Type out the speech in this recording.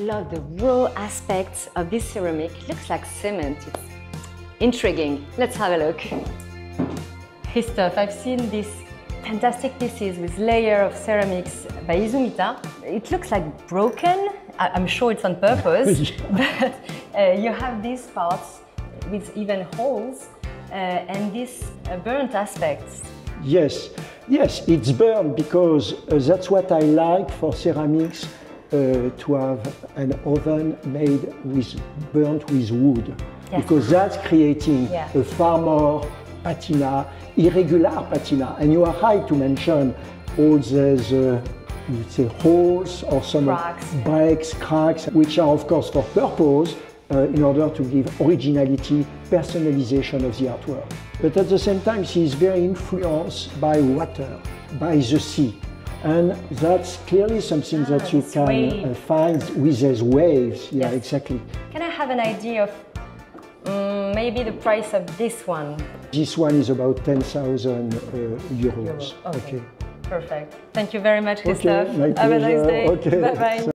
love the raw aspects of this ceramic. It looks like cement. It's intriguing. Let's have a look. Christophe, I've seen these fantastic pieces with layer of ceramics by Izumita. It looks like broken. I'm sure it's on purpose, but uh, you have these parts with even holes uh, and these uh, burnt aspects. Yes, yes, it's burnt because uh, that's what I like for ceramics uh, to have an oven made with burnt with wood Yes. because that's creating Yeah. a far more patina, irregular patina. And you are right to mention all those, uh, would say, holes or some Cracks. breaks, cracks, which are of course for purpose uh, in order to give originality, personalization of the artwork. But at the same time, she is very influenced by water, by the sea. And that's clearly something that you can uh, find with these waves. Yeah, Yes. exactly. Can I have an idea of mm, maybe the price of this one? This one is about 10,000 uh, euros. Euro. Okay. Perfect. Thank you very much, Okay, Christophe. my Have a nice day. Okay. Bye bye.